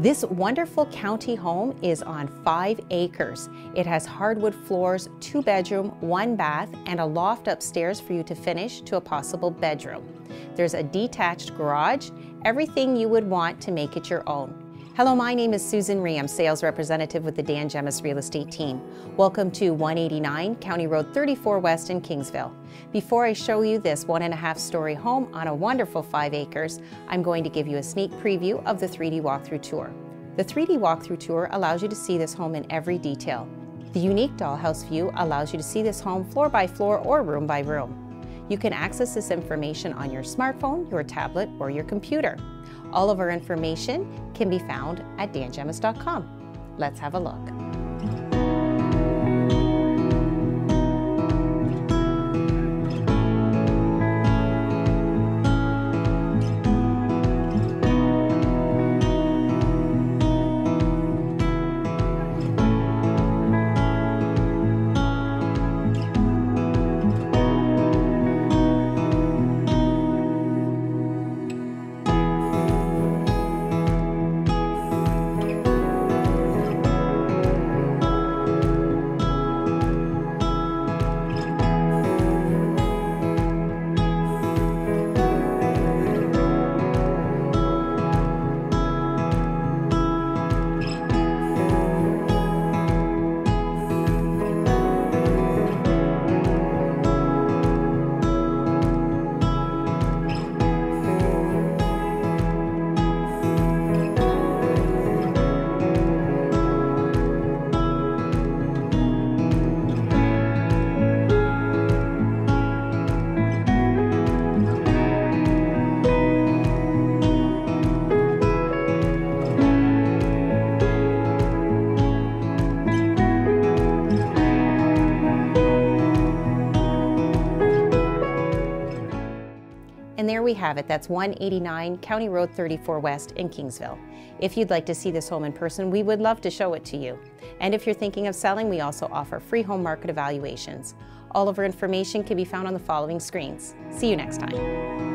This wonderful county home is on five acres. It has hardwood floors, two bedroom, one bath, and a loft upstairs for you to finish to a possible bedroom. There's a detached garage, everything you would want to make it your own. Hello, my name is Susan Reaume. I'm sales representative with the Dan Gemus Real Estate Team. Welcome to 189 County Road 34 West in Kingsville. Before I show you this one and a half story home on a wonderful five acres, I'm going to give you a sneak preview of the 3D walkthrough tour. The 3D walkthrough tour allows you to see this home in every detail. The unique dollhouse view allows you to see this home floor by floor or room by room. You can access this information on your smartphone, your tablet, or your computer. All of our information can be found at dangemus.com. Let's have a look. There we have it. That's 189 County Road 34 West in Kingsville. If you'd like to see this home in person, we would love to show it to you. And if you're thinking of selling, we also offer free home market evaluations. All of our information can be found on the following screens. See you next time.